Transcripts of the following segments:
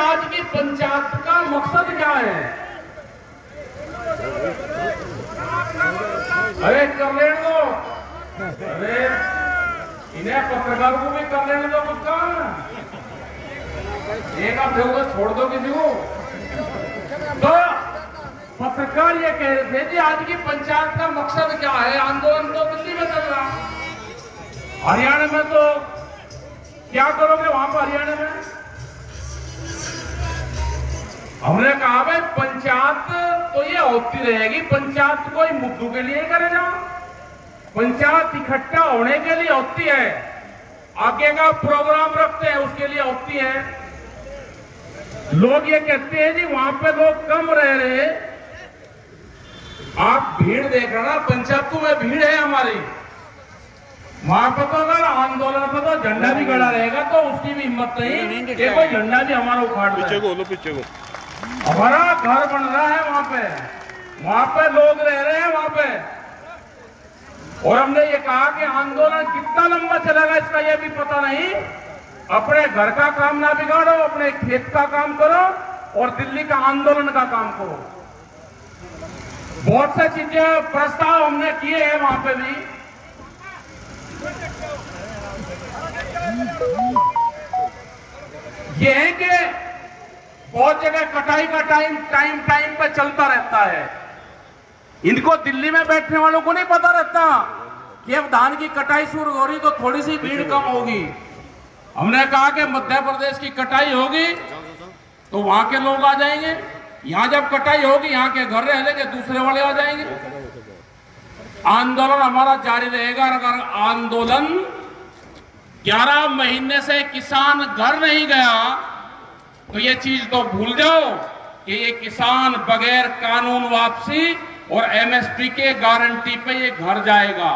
आज की पंचायत का मकसद क्या है? अरे कर लेने दो। अरे, इन्हें पत्रकार को भी कर लेने दो काम एक आप देखोगे छोड़ दो किसी को। तो पत्रकार ये कह रहे थे कि आज की पंचायत का मकसद क्या है? आंदोलन तो दिल्ली में चल रहा। हरियाणा में तो क्या करोगे? वहाँ पर हरियाणा में? हमने कहा भाई पंचायत तो ये होती रहेगी। पंचायत कोई मुद्दों के लिए करेगा। पंचायत इकट्ठा होने के लिए होती है। आगे का प्रोग्राम रखते हैं उसके लिए होती है। लोग ये कहते हैं जी वहाँ पे लोग कम रह रहे आप भीड़ देख रहे ना पंचायतों में भीड़ है हमारी। वहाँ पर तो अगर आंदोलन पर तो झंडा भी गड़ा रहेगा तो उसकी भी हिम्मत नहीं। कोई झंडा भी हमारा उखाड़ पीछे को लो पीछे को। हमारा घर बन रहा है वहाँ पे। वहाँ पे लोग रह रहे हैं वहाँ पे। और हमने ये कहा कि आंदोलन कितना लंबा चलेगा, इसका ये भी पता नहीं। अपने घर का काम ना बिगाड़ो, अपने खेत का काम करो और दिल्ली का आंदोलन का काम करो। बहुत सी चीज़ें, प्रस्ताव हमने किए हैं वहाँ पे भी। ये है कि बहुत जगह कटाई का टाइम टाइम टाइम पे चलता रहता है। इनको दिल्ली में बैठने वालों को नहीं पता रहता कि अब धान की कटाई शुरू हो रही तो थोड़ी सी भीड़ कम होगी। हमने कहा कि मध्य प्रदेश की कटाई होगी तो वहाँ के लोग आ जाएँगे। यहाँ जब कटाई होगी यहाँ के घर रह लेंगे दूसरे वाले आ जाएँगे। आंदोलन हमारा जारी रहेगा अगर आंदोलन 11 महीने से किसान घर नहीं गया तो ये चीज़ तो भूल जाओ कि ये किसान बगैर कानून वापसी और एमएसपी के गारंटी पे ये घर जाएगा।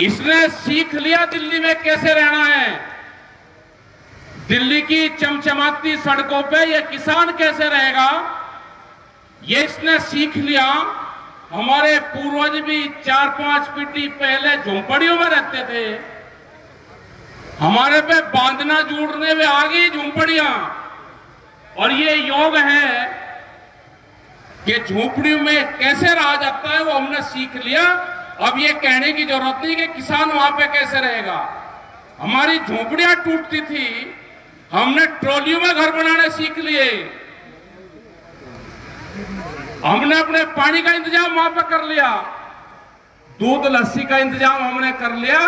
इसने सीख लिया दिल्ली में कैसे रहना है? दिल्ली की चमचमाती सड़कों पे ये किसान कैसे रहेगा? ये इसने सीख लिया। हमारे पूर्वज भी चार पाँच पीढ़ी पहले झोंपड़ियों में रहते थे। हमारे पे बांधना जोड़ने में आ गई झुंपड़ियाँ। और ये योग है कि झोपड़ियों में कैसे रहा जाता है वो हमने सीख लिया। अब ये कहने की ज़रूरत नहीं कि किसान वहाँ पे कैसे रहेगा। हमारी झोपड़ियाँ टूटती थी, हमने ट्रॉलियों में घर बनाने सीख लिए। हमने अपने पानी का इंतज़ाम वहाँ पर कर लिया। दूध, लस्सी का इंतज़ाम हमने कर लिया।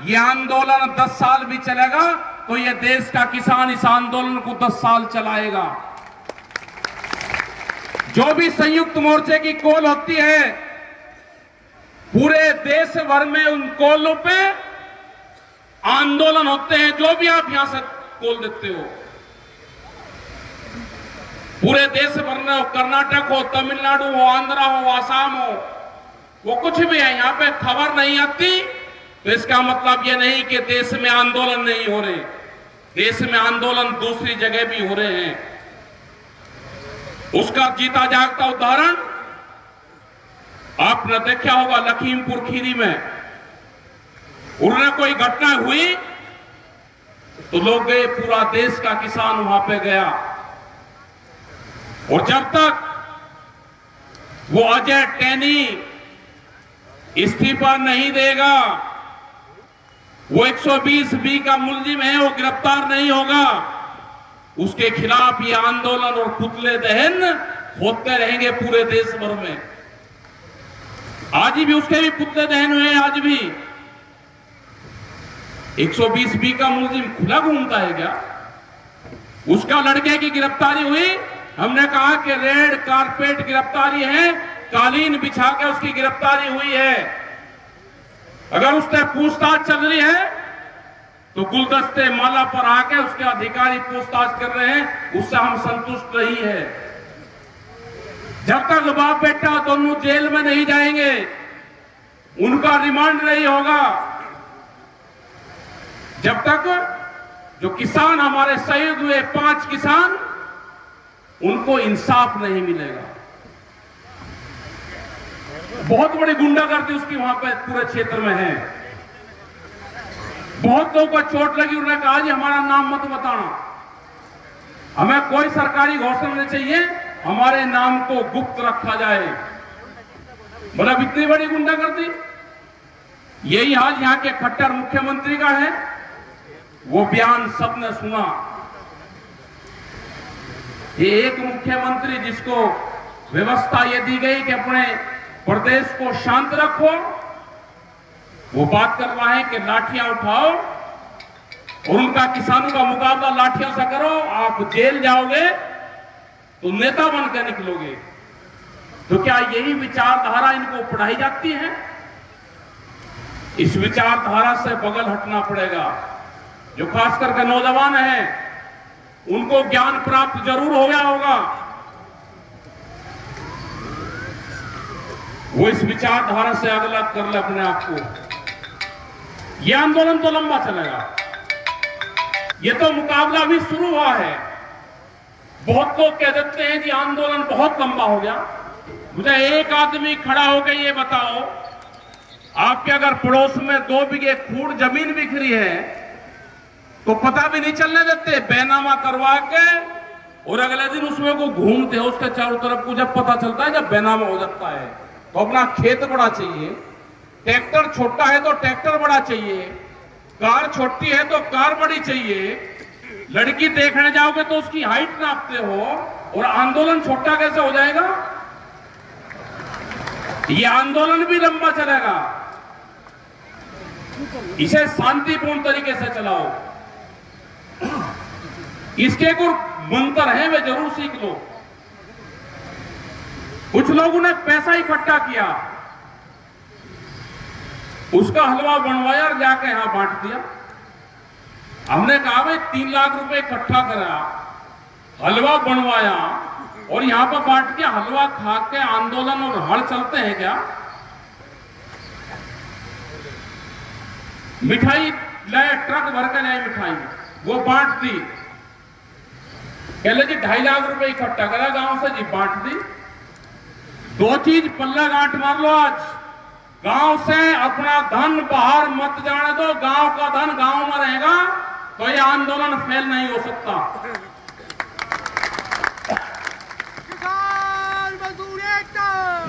ये आंदोलन 10 साल भी चलेगा तो ये देश का किसान इस आंदोलन को 10 साल चलाएगा। जो भी संयुक्त मोर्चे की कॉल होती है, पूरे देश भर में उन कॉलों पे आंदोलन होते हैं, जो भी आप यहाँ से कॉल देते हो। पूरे देश भर में कर्नाटक हो, तमिलनाडु हो, आंध्रा हो, आसाम हो, वो कुछ भी है, यहाँ पे खबर नहीं आती। तो इसका मतलब यह नहीं कि देश में आंदोलन नहीं हो रहे, देश में आंदोलन दूसरी जगह भी हो रहे हैं। उसका जीता जागता उदाहरण, आपने देखा होगा लखीमपुर खीरी में उन्होंने कोई घटना हुई तो लोग गए, पूरा देश का किसान वहाँ पे गया। और जब तक वो अजय टैनी इस्तीफा नहीं देगा वो 120 बी का मुलजिम है, वो गिरफ़्तार नहीं होगा। उसके खिलाफ ये आंदोलन और पुतले दहन होते रहेंगे पूरे देश भर में। आज भी उसके भी पुतले दहन हुए आज भी। 120 बी का मुलजिम खुला घूमता है क्या? उसका लड़के की गिरफ्तारी हुई। हमने कहा कि रेड कारपेट गिरफ्तारी है, कालीन बिछा के उसकी गिरफ्तारी हुई है। अगर उसने पूछताछ चल रही है तो गुलदस्ते माला पर आके उसके अधिकारी पूछताछ कर रहे हैं, उससे हम संतुष्ट नहीं है। जब तक बाप बेटा दोनों जेल में नहीं जाएँगे, उनका रिमांड नहीं होगा। जब तक जो किसान हमारे शहीद हुए पाँच किसान, उनको इंसाफ नहीं मिलेगा। बहुत बड़ी गुंडागर्दी उसकी वहाँ पर पूरे क्षेत्र में है। बहुत लोगों को चोट लगी, उन्होंने कहा जी हमारा नाम मत बताना। हमें कोई सरकारी घोषणा नहीं चाहिए, हमारे नाम को गुप्त रखा जाए। मतलब इतनी बड़ी गुंडागर्दी? यही हाल यहाँ के खट्टर मुख्यमंत्री का है। वो बयान सबने सुना। ये एक मुख्यमंत्री जिसको व्यवस्था ये दी गई कि अपने प्रदेश को शांत रखो। वो बात कर रहा है कि लाठियाँ उठाओ और उनका किसानों का मुकाबला लाठियों से करो। आप जेल जाओगे तो नेता बनकर निकलोगे। तो क्या यही विचारधारा इनको पढ़ाई जाती है? इस विचारधारा से बगल हटना पड़ेगा। जो खास करके नौजवान हैं, उनको ज्ञान प्राप्त ज़रूर हो गया होगा। वो इस विचारधारा से अगलग कर ले अपने आप को। यह आंदोलन तो लंबा चलेगा। ये तो मुकाबला भी शुरू हुआ है। बहुत लोग कह देते हैं कि आंदोलन बहुत लंबा हो गया। मुझे एक आदमी खड़ा होकर ये बताओ, आपके अगर पड़ोस में दो बीघे खूड़ ज़मीन बिखरी है तो पता भी नहीं चलने देते। बैनामा करवा के और अगले दिन उसमें को घूमते हैं, उसके चारों तरफ़ को जब पता चलता है, जब बैनामा हो जाता है। तो अपना खेत बड़ा चाहिए। ट्रैक्टर छोटा है तो ट्रैक्टर बड़ा चाहिए। कार छोटी है तो कार बड़ी चाहिए। लड़की देखने जाओगे तो उसकी हाइट नापते हो और आंदोलन छोटा कैसे हो जाएगा? ये आंदोलन भी लंबा चलेगा। इसे शांतिपूर्ण तरीके से चलाओ। इसके कुछ मंत्र हैं, वे ज़रूर सीख लो। कुछ लोगों ने पैसा इकट्ठा किया। उसका हलवा बनवाया और जाके यहाँ बांट दिया। हमने कहा, भाई, तीन लाख रुपए इकट्ठा करा, हलवा बनवाया और यहाँ पर बांट के हलवा खा के आंदोलन और हड़ चलते हैं क्या? मिठाई लाए ट्रक भर के लाए मिठाई। वो बांट दी। कहले जी, ढाई लाख रुपए इकट्ठा करा, गाँव से जी, बांट दी। दो चीज़ पल्ला गांठ मार लो आज। गाँव से अपना धन बाहर मत जाने दो। गाँव का धन गाँव में रहेगा तो ये आंदोलन फेल नहीं हो सकता।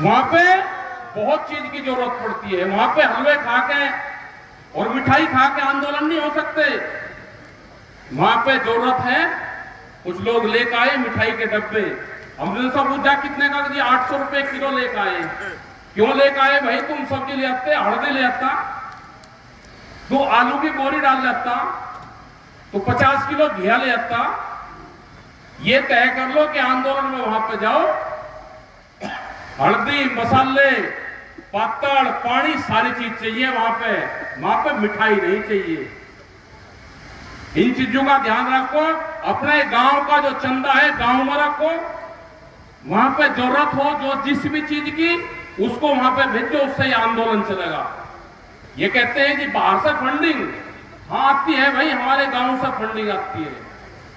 वहाँ पे बहुत चीज़ की ज़रूरत पड़ती है। वहाँ पे हलवे खा के और मिठाई खा के आंदोलन नहीं हो सकते। वहाँ पे ज़रूरत है कुछ लोग लेकर आए मिठाई के डब्बे। हमने सब पूछा, कितने का? जी, आठ सौ रुपए किलो लेकर आए। क्यों लेकर आए? भाई, तुम सब्ज़ी ले आते हल्दी ले आता। दो आलू की बोरी डाल लेता तो पचास किलो घिया ले आता। ये तय कर लो कि आंदोलन में वहाँ पे जाओ। हल्दी, मसाले पातड़ पानी, सारी चीज़ चाहिए वहाँ पे। वहाँ पे मिठाई नहीं चाहिए। इन चीज़ों का ध्यान रखो। अपने गाँव का जो चंदा है, गाँव में रखो। वहाँ पे ज़रूरत हो, जो जिस भी चीज़ की, उसको वहाँ पे भेजो, उससे ही आंदोलन चलेगा। ये कहते हैं कि बाहर से फंडिंग हाँ आती है भाई, हमारे गाँव से फंडिंग आती है।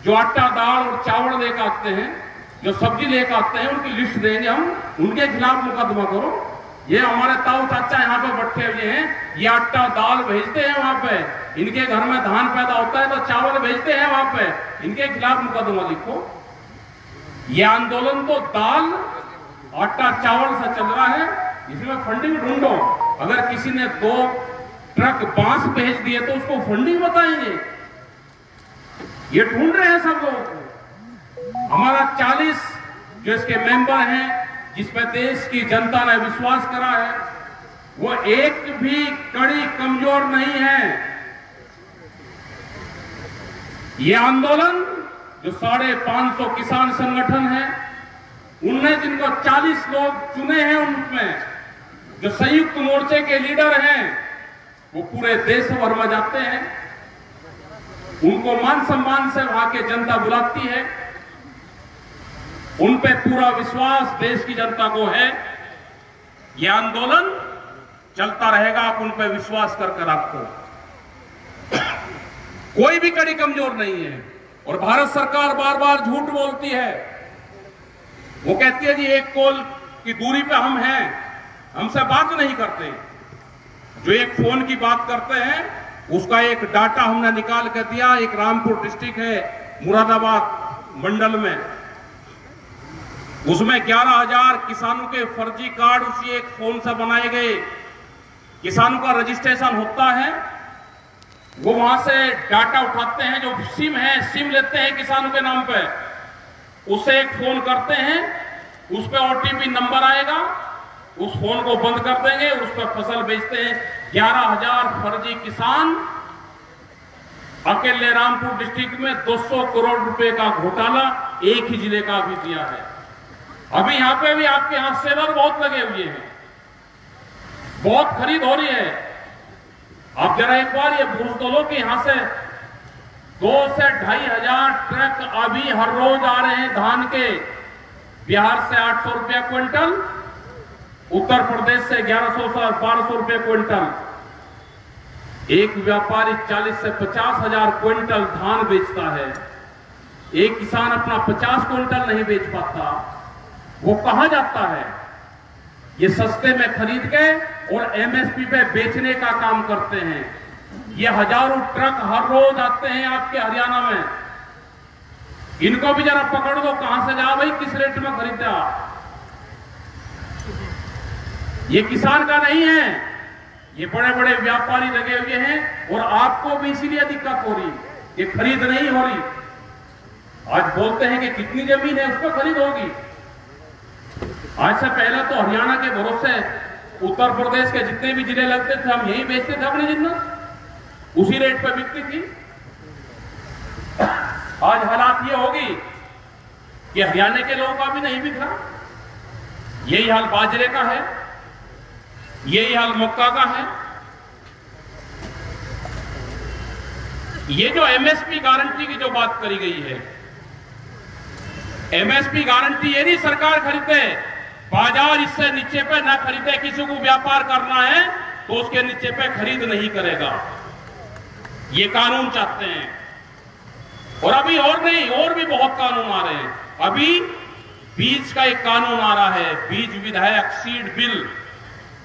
जो आटा, दाल और चावल लेकर आते हैं, जो सब्ज़ी लेकर आते हैं, उनकी लिस्ट देंगे हम, उनके खिलाफ मुकदमा करो। ये हमारे ताऊ चाचा यहाँ पे बैठे हुए हैं, ये आटा, दाल भेजते हैं वहाँ पे। इनके घर में धान पैदा होता है तो चावल भेजते हैं वहाँ पे। इनके खिलाफ मुकदमा लिखो। ये आंदोलन तो दाल आटा चावल से चल रहा है, इसमें फंडिंग ढूंढो। अगर किसी ने दो ट्रक बाँस भेज दिए तो उसको फंडिंग बताएँगे। ये ढूंढ रहे हैं सब लोग। हमारा 40 जो इसके मेंबर हैं, जिसमें देश की जनता ने विश्वास करा है, वो एक भी कड़ी कमज़ोर नहीं है। ये आंदोलन जो साढ़े पाँच सौ किसान संगठन है, उनमें जिनको 40 लोग चुने हैं उनमें, जो संयुक्त मोर्चे के लीडर हैं, वो पूरे देश भर में जाते हैं। उनको मान सम्मान से वहाँ के जनता बुलाती है। उन पे पूरा विश्वास देश की जनता को है। यह आंदोलन चलता रहेगा, आप उन पे विश्वास कर कर आपको। कोई भी कड़ी कमज़ोर नहीं है। और भारत सरकार बार बार झूठ बोलती है। वो कहती है जी, एक कोल की दूरी पे हम हैं, हमसे बात नहीं करते। जो एक फ़ोन की बात करते हैं, उसका एक डाटा हमने निकाल कर दिया, एक रामपुर डिस्ट्रिक्ट है, मुरादाबाद मंडल में। उसमें 11000 किसानों के फर्जी कार्ड उसी एक फ़ोन से बनाए गए। किसानों का रजिस्ट्रेशन होता है वो वहाँ से डाटा उठाते हैं, जो सिम है, सिम लेते हैं किसानों के नाम पे। उसे एक फ़ोन करते हैं, उस पर ओटीपी नंबर आएगा, उस फ़ोन को बंद कर देंगे, उस पर फ़सल बेचते हैं। ग्यारह हज़ार फर्जी किसान अकेले रामपुर डिस्ट्रिक्ट में 200 करोड़ रुपए का घोटाला एक ही ज़िले का भी दिया है। अभी यहाँ पे भी आपके यहाँ सेलर बहुत लगे हुए हैं। बहुत खरीद हो रही है। आप जरा एक बार ये पूछ तो लो कि यहाँ से दो से ढाई हज़ार ट्रक अभी हर रोज आ रहे हैं धान के। बिहार से आठ सौ रुपया क्विंटल, उत्तर प्रदेश से ग्यारह सौ से बारह सौ रुपये क्विंटल। एक व्यापारी 40 से पचास हज़ार क्विंटल धान बेचता है। एक किसान अपना 50 क्विंटल नहीं बेच पाता। वो कहा जाता है? ये सस्ते में खरीद के और एमएसपी पे बेचने का काम करते हैं। ये हज़ारों ट्रक हर रोज आते हैं आपके हरियाणा में। इनको भी जरा पकड़ दो, कहाँ से जा भाई, किस रेट में खरीदते आप? ये किसान का नहीं है। ये बड़े बड़े व्यापारी लगे हुए हैं और आपको भी इसीलिए दिक्कत हो रही, ये खरीद नहीं हो रही। आज बोलते हैं कि कितनी ज़मीन है उसको खरीद होगी। आज से पहले तो हरियाणा के भरोसे उत्तर प्रदेश के जितने भी ज़िले लगते थे, हम यही बेचते थे अपने जिन्नत उसी रेट पर बिकती थी। आज हालात ये होगी कि हरियाणा के लोगों का भी नहीं बिक रहा। यही हाल बाजरे का है। यही हाल मक्का का है। ये जो एमएसपी गारंटी की जो बात करी गई है एमएसपी गारंटी ये नहीं सरकार खरीदे बाज़ार इससे नीचे पे ना खरीदे, किसी को व्यापार करना है तो उसके नीचे पे खरीद नहीं करेगा। ये कानून चाहते हैं। और अभी और नहीं, और भी बहुत कानून आ रहे हैं। अभी बीज का एक कानून आ रहा है, बीज विधायक सीड बिल।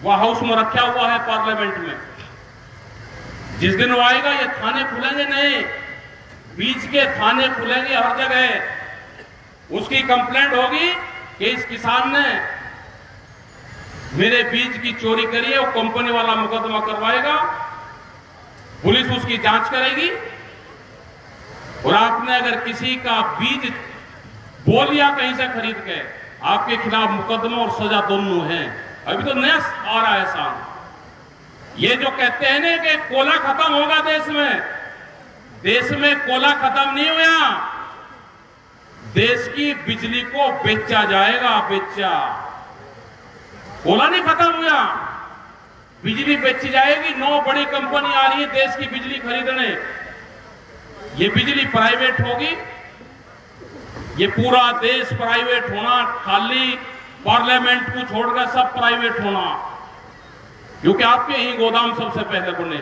वह हाउस में रखा हुआ है पार्लियामेंट में। जिस दिन वो आएगा, ये थाने खुलेंगे नहीं। बीज के थाने खुलेंगे हर जगह। उसकी कंप्लेंट होगी कि इस किसान ने मेरे बीज की चोरी करी है, वो कंपनी वाला मुकदमा करवाएगा, पुलिस उसकी जाँच करेगी, और आपने अगर किसी का बीज बोल लिया कहीं से खरीद के, आपके खिलाफ मुकदमा और सजा दोनों है। अभी तो नया आ रहा है साम ये जो कहते हैं ना कि कोला खत्म होगा देश में देश में कोला खत्म नहीं हुआ देश की बिजली को बेचा जाएगा, बेचा। कोला नहीं खत्म हुआ। बिजली बेची जाएगी, नौ बड़ी कंपनी आ रही है देश की बिजली खरीदने। ये बिजली प्राइवेट होगी। ये पूरा देश प्राइवेट होना, खाली पार्लियामेंट को छोड़कर सब प्राइवेट होना। क्योंकि आपके ही गोदाम सबसे पहले बने।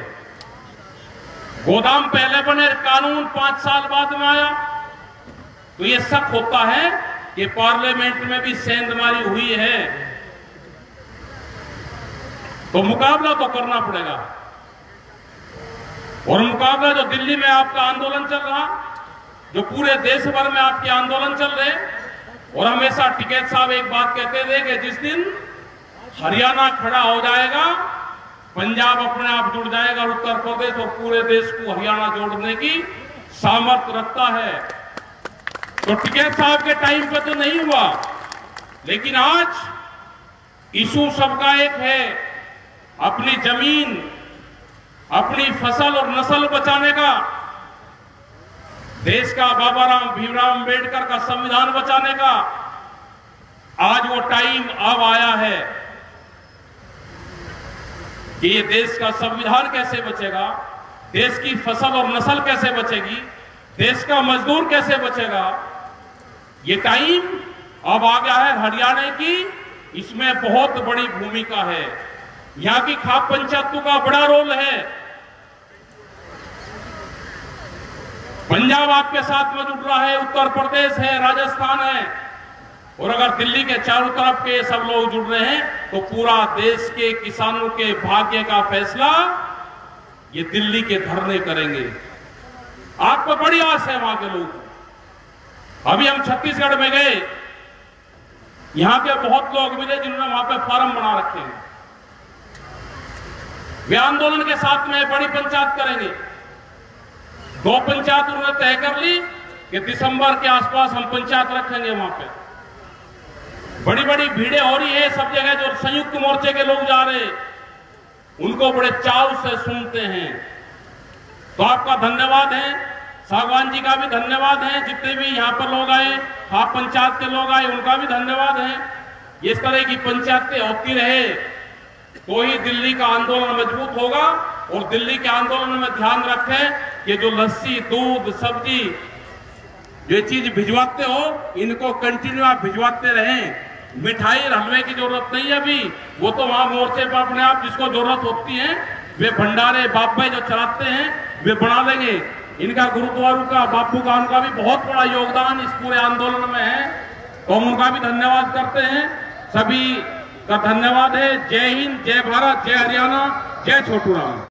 गोदाम पहले बने, कानून पाँच साल बाद में आया। तो ये शक होता है कि पार्लियामेंट में भी सेंधमारी हुई है। तो मुकाबला तो करना पड़ेगा। और मुकाबला जो दिल्ली में आपका आंदोलन चल रहा, जो पूरे देश भर में आपके आंदोलन चल रहे, और हमेशा टिकैत साहब एक बात कहते थे कि जिस दिन हरियाणा खड़ा हो जाएगा, पंजाब अपने आप जुड़ जाएगा उत्तर प्रदेश और पूरे देश को हरियाणा जोड़ने की सामर्थ्य रखता है। तो टिकैत साहब के टाइम पे तो नहीं हुआ। लेकिन आज इशू सबका एक है। अपनी ज़मीन, अपनी फ़सल और नस्ल बचाने का, देश का बाबा राम, भीमराव अंबेडकर का संविधान बचाने का, आज वो टाइम अब आया है कि ये देश का संविधान कैसे बचेगा, देश की फ़सल और नस्ल कैसे बचेगी, देश का मजदूर कैसे बचेगा ये टाइम अब आ गया है हरियाणा की। इसमें बहुत बड़ी भूमिका है। यहाँ की खाप पंचायतों का बड़ा रोल है। पंजाब आपके साथ में जुड़ रहा है, उत्तर प्रदेश है, राजस्थान है। और अगर दिल्ली के चारों तरफ़ के सब लोग जुड़ रहे हैं तो पूरा देश के किसानों के भाग्य का फैसला ये दिल्ली के धरने करेंगे। आपको बड़ी आस है वहाँ के लोग। अभी हम छत्तीसगढ़ में गए। यहाँ के बहुत लोग मिले जिन्होंने वहाँ पे फार्म बना रखे हैं। वे आंदोलन के साथ में बड़ी पंचायत करेंगे। दो पंचायत उन्होंने तय कर ली कि दिसंबर के आसपास हम पंचायत रखेंगे वहाँ पे। बड़ी बड़ी भीड़ें हो रही है सब जगह जो संयुक्त मोर्चे के लोग जा रहे उनको बड़े चाव से सुनते हैं। तो आपका धन्यवाद है। सागवान जी का भी धन्यवाद है, जितने भी यहाँ पर लोग आए हाँ पंचायत के लोग आए, उनका भी धन्यवाद है। इस तरह की पंचायतें होती रहे तो ही दिल्ली का आंदोलन मज़बूत होगा और दिल्ली के आंदोलन में ध्यान रखें कि जो लस्सी, दूध, सब्ज़ी, ये चीज़ भिजवाते हो, इनको कंटिन्यू आप भिजवाते रहें। मिठाई, हलवे की ज़रूरत नहीं है अभी। वो तो वहाँ मोर्चे पर अपने आप जिसको ज़रूरत होती है, वे भंडारे बाप जो चलाते हैं, वे बना देंगे। इनका गुरुद्वारों का, बापू का उनका भी बहुत बड़ा योगदान इस पूरे आंदोलन में है। तो हम उनका भी धन्यवाद करते हैं। सभी का धन्यवाद है। जय हिंद, जय भारत, जय हरियाणा, जय छोटू राम।